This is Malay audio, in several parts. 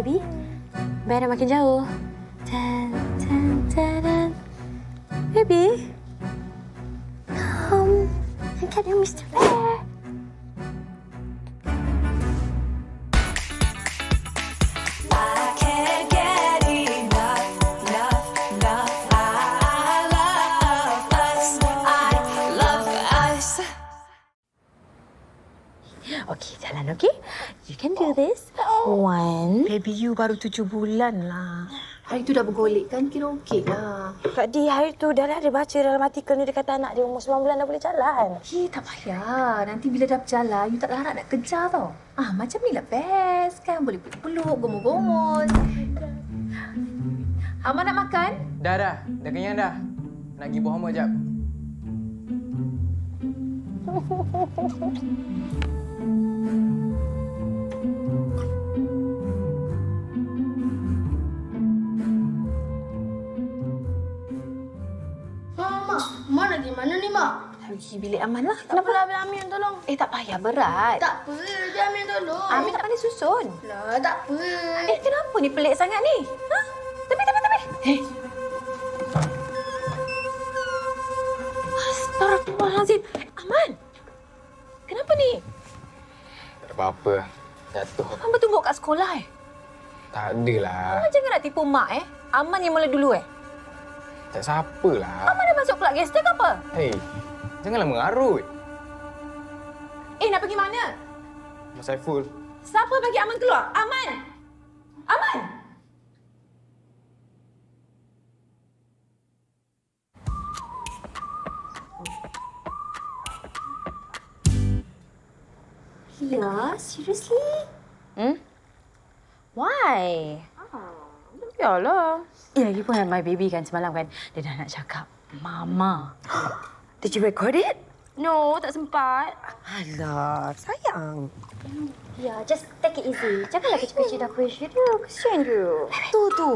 baby. Dah makin jauh. Tan, tan, tan, Baby. Come and get your Mr. Bear. Do this. One. Baby you baru tujuh bulan lah. Hari tu dah bergolek kan, kira okey lah. Kak Di, hari tu dah lah dia baca dalam artikel ni dia kata anak dia umur 9 bulan dah boleh jalan. Eh, tak payah. Nanti bila dah berjalan, you tak larat nak kejar tau. Ah, macam ni lah best kan. Boleh peluk-peluk, gomol-gomol. Aman nak makan? Dah dah, dah kenyang dah. Nak pergi buang hamba jap. Mak, Mak nak pergi mana ni, Mak? Pergi bilik Aman lah. Tak apalah, biar Amin yang tolong. Eh, tak payah. Berat. Tak apa, biar Amin tolong. Amin tak pandai susun. Lah, tak apa. Eh, kenapa ni pelik sangat ni? Ha? Tepi, tepi, tepi. Eh. Astagfirullahaladzim. Aman. Kenapa ni? Tak ada apa-apa. Jatuh. Aman bertumbuk kat sekolah eh? Tak adalah. Aman jangan nak tipu mak eh. Aman yang mula dulu eh. Tak siapa lah. Aman masuk kelab gangster ke apa? Hei, janganlah mengarut. Eh, nak pergi mana? Mas Saiful. Siapa bagi Aman keluar? Aman! Aman! Yeah, seriously? Hmm? Why? Biarlah. Ya, you pun my baby kan semalam kan. Dia dah nak cakap, Mama. Did you record it? No, tak sempat. Alah, sayang. Ya, just take it easy. Janganlah kecil-kecil dah push dia. Kesian you. Tu tu.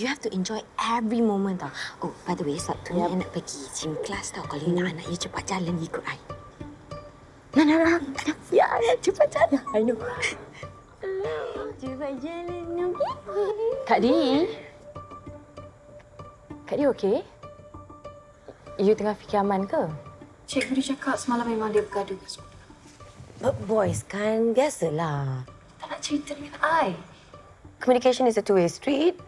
You have to enjoy every moment tau. Oh, by the way, Sabtu ni I nak pergi gym class tau. Kalau you nak anak you cepat jalan, ikut I. Nah, nah, nah. Ya, ya, cepat jalan. I know. Cepat jalan, okay? Kak Di. Kak Di okey? You tengah fikir aman ke? Cikgu dia cakap semalam memang dia bergaduh. But boys kan, biasalah. Tak nak cerita dengan I. Communication is a two-way street.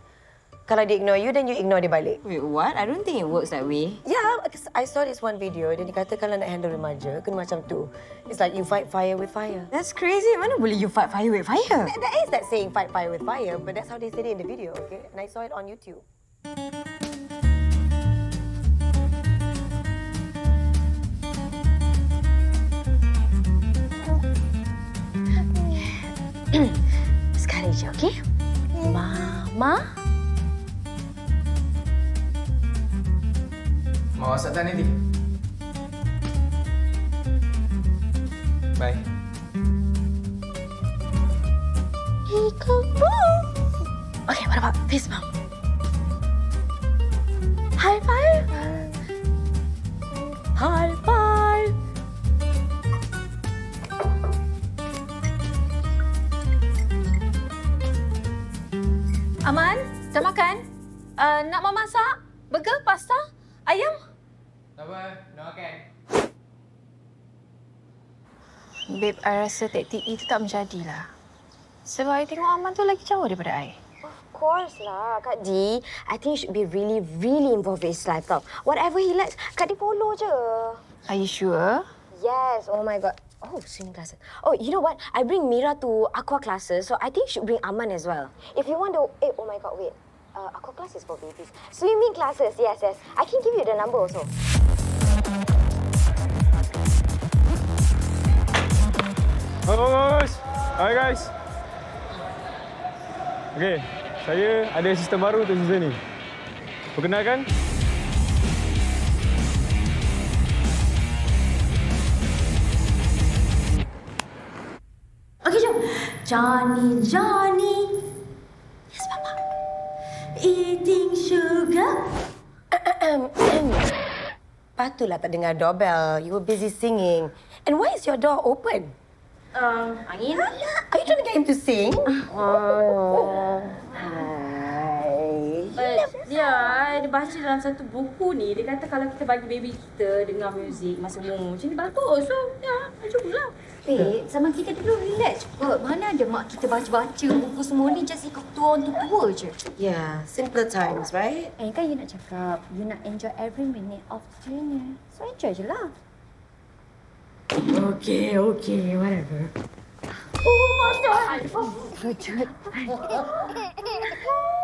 Kalau dia ignore you, then you ignore dia balik. Wait, what? I don't think it works that way. Yeah, because I saw this one video. Dia dikata kalau nak handle remaja, kena macam tu. It's like you fight fire with fire. That's crazy. Mana boleh you fight fire with fire? That, that is that saying fight fire with fire, but that's how they said it in the video, okay? And I saw it on YouTube. Je, okay? Mama. WhatsApp tak nanti? Bye. Okay, what about this, Mom? High five. High dah makan? Uh, nak mama masak? Burger, pasta, ayam? Tak apa, nak makan. Babe, I rasa taktik itu tak menjadilah. Sebab I tengok Aman tu lagi jauh daripada I. Of course lah, Kak Di. I think you should be really, really involved with his life tau. Whatever he likes, Kak Di follow je. Are you sure? Yes, oh my god. Oh, swimming classes. Oh, you know what? I bring Mira to aqua classes, so I think should bring Aman as well. If you want to... Eh, oh my god, wait. Uh, aqua class is for babies. Swimming classes, yes, yes. I can give you the number also. Bagus. Hai guys. Okey, saya ada sistem baru untuk season ni. Perkenalkan, Johnny, Johnny. Yes, Papa. Eating sugar. Patutlah tak dengar doorbell. You were busy singing. And why is your door open? Um, angin? Are you trying to get him to sing? Oh. Hai. But, ya, dia baca dalam satu buku ni, dia kata kalau kita bagi baby kita dengar muzik masa umur macam ni bagus. So, ya, cubalah. Babe, zaman kita dulu relax kot. Mana ada mak kita baca-baca buku semua ni just ikut tua untuk tua je. Yeah, simpler times, right? Eh kan you nak cakap, you nak enjoy every minute of the journey. So enjoy je lah. Okay, okay, whatever.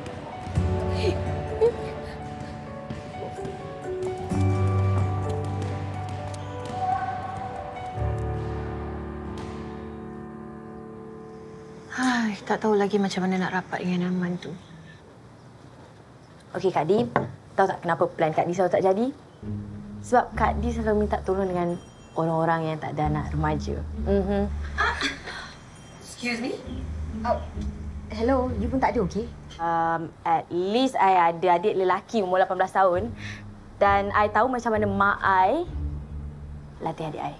tak tahu lagi macam mana nak rapat dengan Aman tu. Okey Kak Di, tahu tak kenapa plan Kak Di selalu tak jadi? Sebab Kak Di selalu minta tolong dengan orang-orang yang tak ada anak remaja. Mhm. Excuse me? Hello, you pun tak ada okey? Um, at least I ada adik lelaki umur 18 tahun dan I tahu macam mana mak I latih adik I.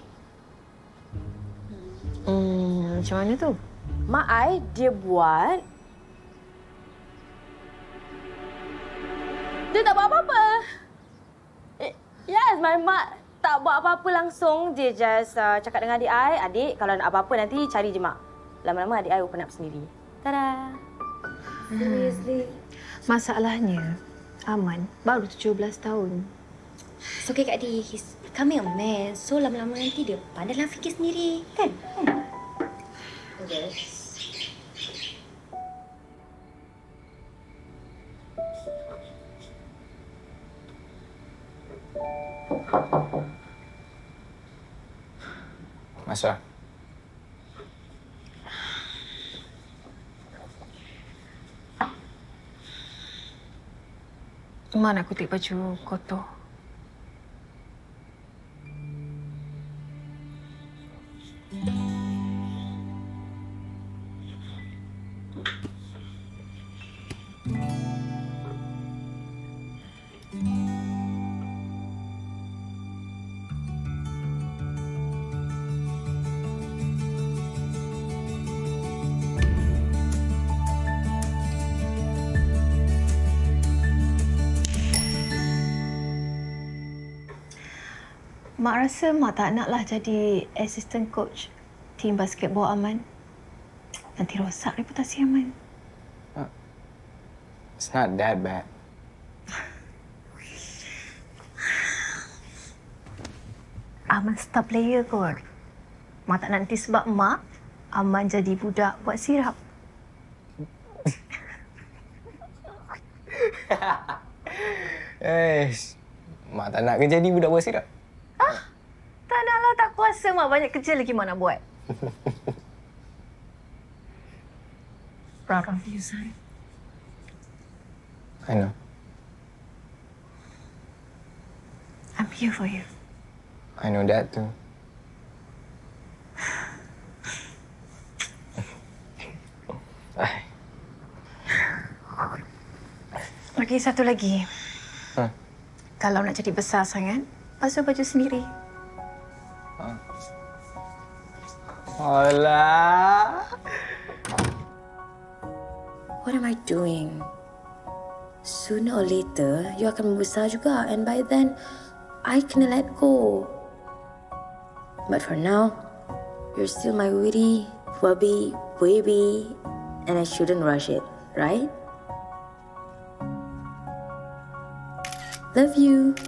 Hmm, macam mana tu? Mak I dia buat Dia tak buat apa-apa. Eh, Yes, my mak tak buat apa-apa langsung. Dia just uh, cakap dengan adik I, adik kalau nak apa-apa nanti cari je mak. Lama-lama adik I open up sendiri. Tada! Masalahnya, Aman baru 17 tahun. It's okay Kak Di, he's becoming a man. So lama-lama nanti dia pandailah fikir sendiri. Kan? Masuk. Mak nak kutip baju kotor. Mak rasa mak tak naklah jadi assistant coach tim basketball Aman. Nanti rosak reputasi Aman. It's not that bad. Aman star player kot. Mak tak nanti sebab mak, Aman jadi budak buat sirap. Eh, mak tak nak ke jadi budak buah sirap? Kuasa mak banyak kerja lagi mak nak buat. Proud of you, son. I know. I'm here for you. I know that too. Ay, Lagi satu lagi. Ha. Kalau nak jadi besar sangat, basuh baju sendiri. Alah. What am I doing? Sooner or later, you akan membesar juga. And by then, I can let go. But for now, you're still my witty, wubby baby. And I shouldn't rush it, right? Love you.